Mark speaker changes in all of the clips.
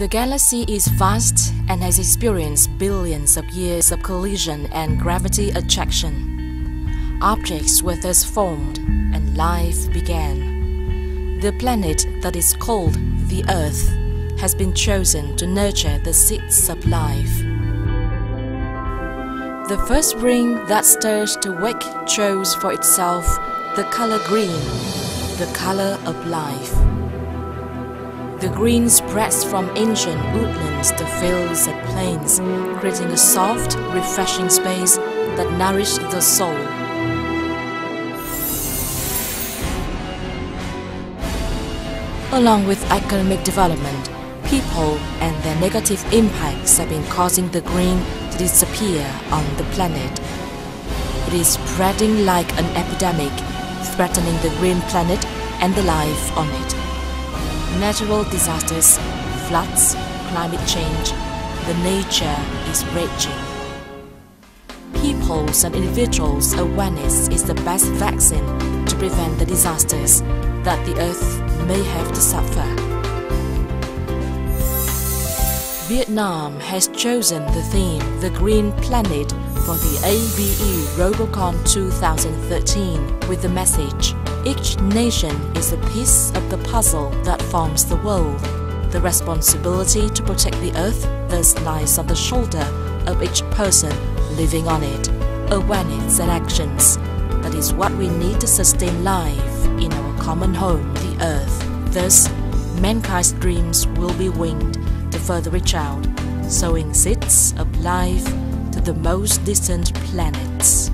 Speaker 1: The galaxy is vast and has experienced billions of years of collision and gravity attraction. Objects were thus formed and life began. The planet that is called the Earth has been chosen to nurture the seeds of life. The first ring that stirred to wake chose for itself the color green, the color of life. The green spreads from ancient woodlands to fields and plains, creating a soft, refreshing space that nourishes the soul. Along with economic development, people and their negative impacts have been causing the green to disappear on the planet. It is spreading like an epidemic, threatening the green planet and the life on it natural disasters, floods, climate change, the nature is raging. People's and individuals' awareness is the best vaccine to prevent the disasters that the earth may have to suffer. Vietnam has chosen the theme The Green Planet for the ABU Robocon 2013 with the message each nation is a piece of the puzzle that forms the world. The responsibility to protect the earth thus lies on the shoulder of each person living on it. Awareness and actions. That is what we need to sustain life in our common home, the earth. Thus, mankind's dreams will be winged to further reach out, sowing seeds of life to the most distant planets.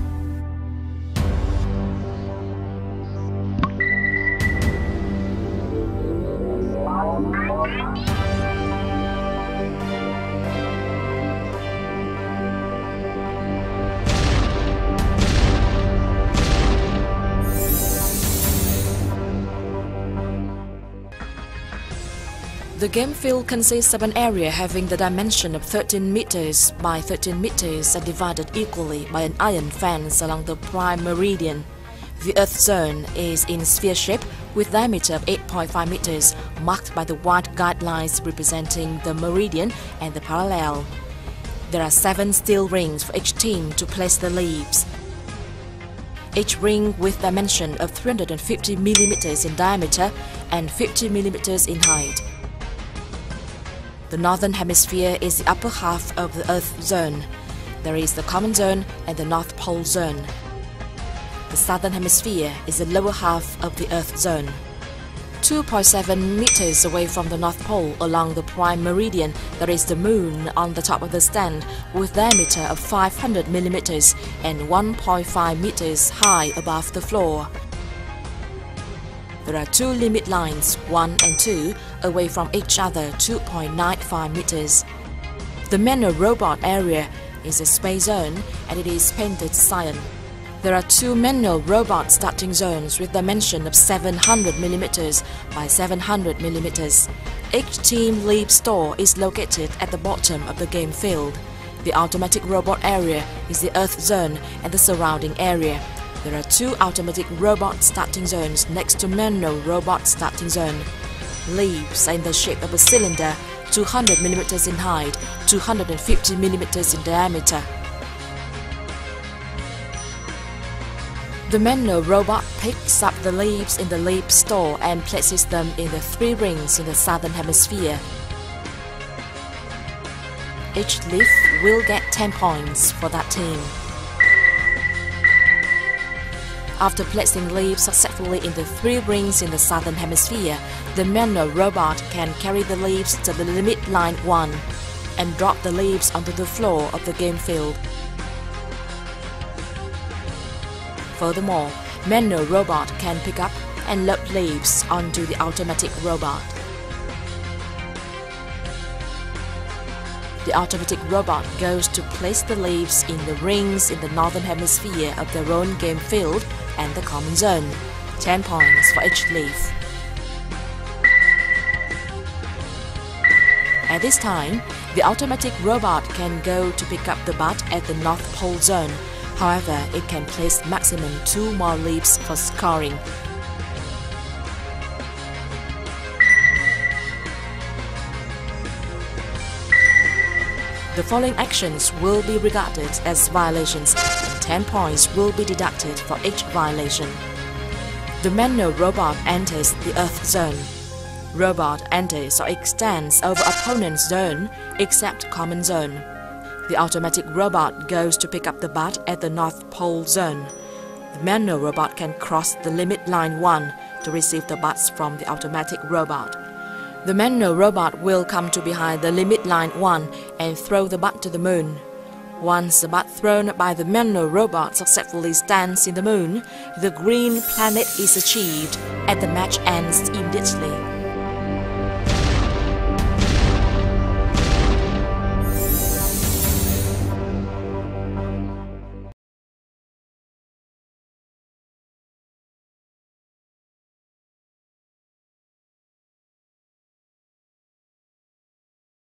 Speaker 1: The game field consists of an area having the dimension of 13 meters by 13 meters and divided equally by an iron fence along the prime meridian. The Earth zone is in sphere shape with diameter of 8.5 meters, marked by the white guidelines representing the meridian and the parallel. There are seven steel rings for each team to place the leaves. Each ring with dimension of 350 millimeters in diameter and 50 millimeters in height. The northern hemisphere is the upper half of the Earth zone. There is the common zone and the North Pole zone. The southern hemisphere is the lower half of the Earth zone. 2.7 meters away from the North Pole along the prime meridian, there is the moon on the top of the stand with diameter of 500 millimeters and 1.5 meters high above the floor. There are two limit lines, 1 and 2, away from each other 2.95 meters. The manual robot area is a space zone and it is painted cyan. There are two manual robot starting zones with dimension of 700 mm by 700 mm. Each team leaf store is located at the bottom of the game field. The automatic robot area is the Earth zone and the surrounding area. There are two automatic robot starting zones next to manual robot starting zone. Leaves are in the shape of a cylinder, 200 mm in height, 250 mm in diameter. The manual robot picks up the leaves in the leaf store and places them in the three rings in the southern hemisphere. Each leaf will get 10 points for that team. After placing leaves successfully in the three rings in the southern hemisphere, the manual robot can carry the leaves to the limit line 1 and drop the leaves onto the floor of the game field. Furthermore, manual robot can pick up and load leaves onto the automatic robot. The automatic robot goes to place the leaves in the rings in the northern hemisphere of their own game field and the common zone. 10 points for each leaf. At this time, the automatic robot can go to pick up the bud at the North Pole zone. However, it can place maximum two more leaves for scoring. The following actions will be regarded as violations and 10 points will be deducted for each violation. The manual robot enters the Earth zone. Robot enters or extends over opponent's zone except common zone. The automatic robot goes to pick up the bat at the North Pole zone. The manual robot can cross the limit line 1 to receive the bats from the automatic robot. The manual robot will come to behind the limit line 1 and throw the bat to the moon. Once the bat thrown by the manual robot successfully stands in the moon, the green planet is achieved and the match ends immediately.